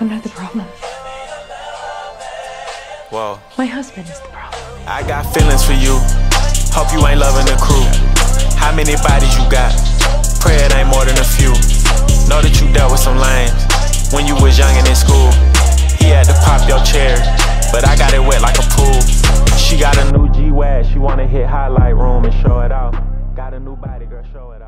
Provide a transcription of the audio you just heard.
I'm not the problem. Whoa. My husband is the problem. I got feelings for you. Hope you ain't loving the crew. How many bodies you got? Pray it ain't more than a few. Know that you dealt with some lames when you was young and in school. He had to pop your chair, but I got it wet like a pool. She got a new G-Wag, she wanna hit highlight room and show it off. Got a new body, girl, show it off.